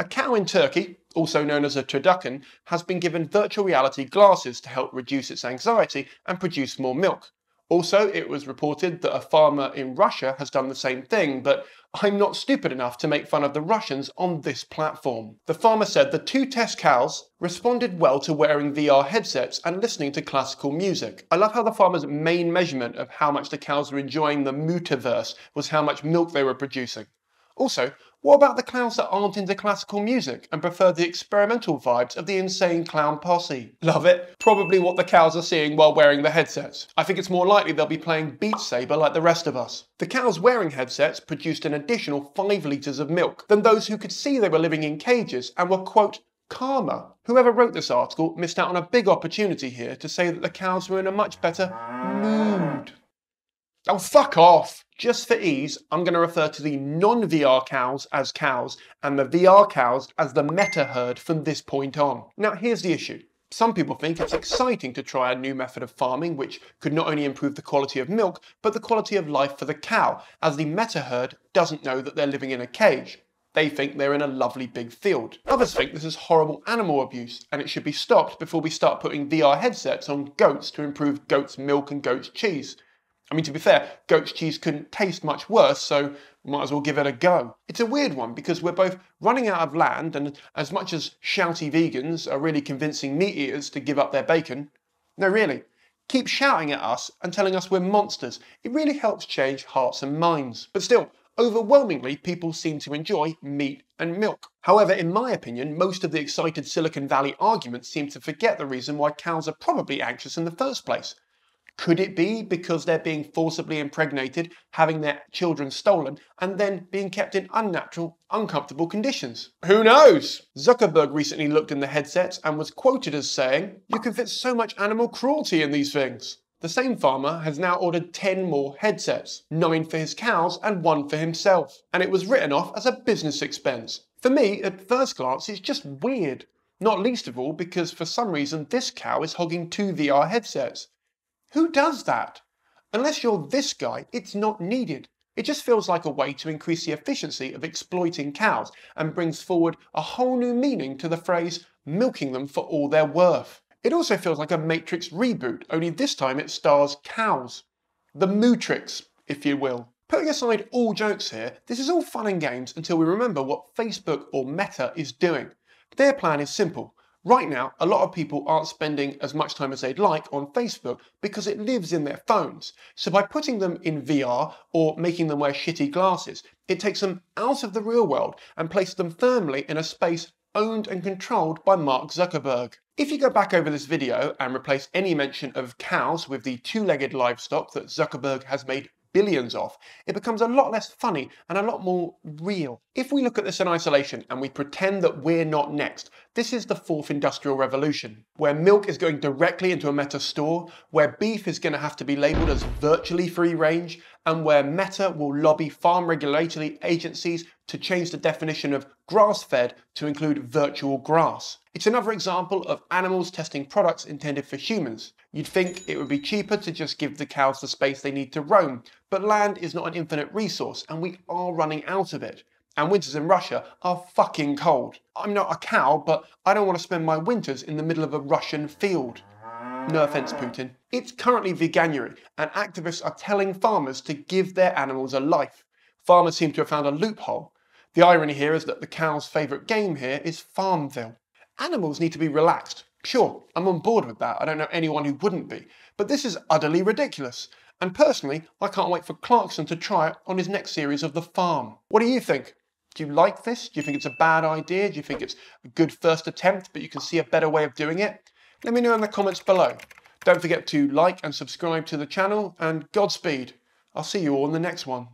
A cow in Turkey, also known as a turducken, has been given virtual reality glasses to help reduce its anxiety and produce more milk. Also, it was reported that a farmer in Russia has done the same thing, but I'm not stupid enough to make fun of the Russians on this platform. The farmer said the two test cows responded well to wearing VR headsets and listening to classical music. I love how the farmer's main measurement of how much the cows were enjoying the metaverse was how much milk they were producing. Also, what about the clowns that aren't into classical music and prefer the experimental vibes of the insane clown posse? Love it. Probably what the cows are seeing while wearing the headsets. I think it's more likely they'll be playing Beat Saber like the rest of us. The cows wearing headsets produced an additional 5 litres of milk than those who could see they were living in cages and were, quote, calmer. Whoever wrote this article missed out on a big opportunity here to say that the cows were in a much better mood. Oh, fuck off! Just for ease, I'm going to refer to the non-VR cows as cows and the VR cows as the meta herd from this point on. Now, here's the issue. Some people think it's exciting to try a new method of farming which could not only improve the quality of milk, but the quality of life for the cow, as the meta herd doesn't know that they're living in a cage. They think they're in a lovely big field. Others think this is horrible animal abuse and it should be stopped before we start putting VR headsets on goats to improve goat's milk and goat's cheese. I mean, to be fair, goat's cheese couldn't taste much worse, so might as well give it a go. It's a weird one because we're both running out of land, and as much as shouty vegans are really convincing meat eaters to give up their bacon, no, really, keep shouting at us and telling us we're monsters. It really helps change hearts and minds. But still, overwhelmingly, people seem to enjoy meat and milk. However, in my opinion, most of the excited Silicon Valley arguments seem to forget the reason why cows are probably anxious in the first place. Could it be because they're being forcibly impregnated, having their children stolen, and then being kept in unnatural, uncomfortable conditions? Who knows? Zuckerberg recently looked in the headsets and was quoted as saying, You can fit so much animal cruelty in these things. The same farmer has now ordered 10 more headsets, 9 for his cows and 1 for himself, and it was written off as a business expense. For me, at first glance, it's just weird. Not least of all because for some reason this cow is hogging two VR headsets. Who does that? Unless you're this guy, it's not needed. It just feels like a way to increase the efficiency of exploiting cows and brings forward a whole new meaning to the phrase milking them for all they're worth. It also feels like a Matrix reboot, only this time it stars cows. The Mootrix, if you will. Putting aside all jokes here, this is all fun and games until we remember what Facebook or Meta is doing. Their plan is simple Right now, a lot of people aren't spending as much time as they'd like on Facebook because it lives in their phones. So by putting them in VR or making them wear shitty glasses, it takes them out of the real world and places them firmly in a space owned and controlled by Mark Zuckerberg. If you go back over this video and replace any mention of cows with the two-legged livestock that Zuckerberg has made billions of, it becomes a lot less funny and a lot more real. If we look at this in isolation and we pretend that we're not next, this is the fourth industrial revolution, where milk is going directly into a Meta store, where beef is going to have to be labelled as virtually free range, and where Meta will lobby farm regulatory agencies to change the definition of grass-fed to include virtual grass. It's another example of animals testing products intended for humans. You'd think it would be cheaper to just give the cows the space they need to roam, but land is not an infinite resource and we are running out of it. And winters in Russia are fucking cold. I'm not a cow, but I don't want to spend my winters in the middle of a Russian field. No offence, Putin. It's currently veganuary, and activists are telling farmers to give their animals a life. Farmers seem to have found a loophole. The irony here is that the cow's favourite game here is Farmville. Animals need to be relaxed. Sure, I'm on board with that. I don't know anyone who wouldn't be. But this is utterly ridiculous. And personally, I can't wait for Clarkson to try it on his next series of The Farm. What do you think? Do you like this? Do you think it's a bad idea? Do you think it's a good first attempt, but you can see a better way of doing it? Let me know in the comments below. Don't forget to like and subscribe to the channel, and Godspeed. I'll see you all in the next one.